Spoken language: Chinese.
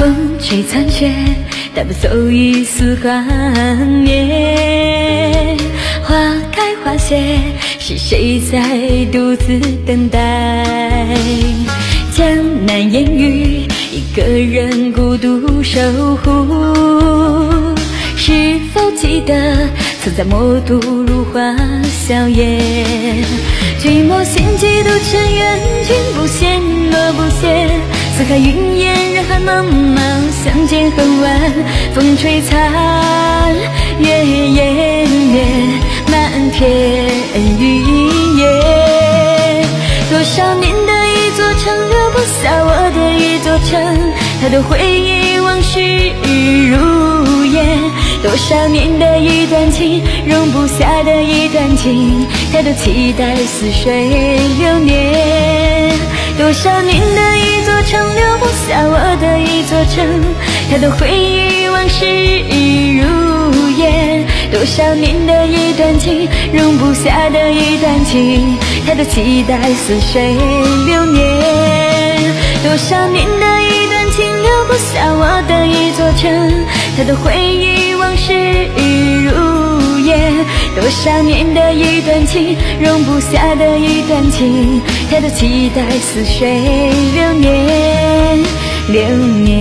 风吹残雪，带不走一丝幻灭。花开花谢，是谁在独自等待？江南烟雨，一个人孤独守护。是否记得，曾在魔都如花笑颜？寂寞心几度尘缘，君不见，撕开云烟，人海茫茫，相见恨晚。风吹残，月夜月，漫天云烟。多少年的一座城，留不下我的一座城。太多回忆，往事如烟。多少年的一段情，容不下的一段情。太多期待，似水流年。多少年，的城。太多回忆，往事已如烟。多少年的一段情，容不下的一段情。太多期待，似水流年。多少年的一段情，留不下我的一座城。太多回忆，往事已如烟。多少年的一段情，容不下的一段情。太多期待，似水流年，流年。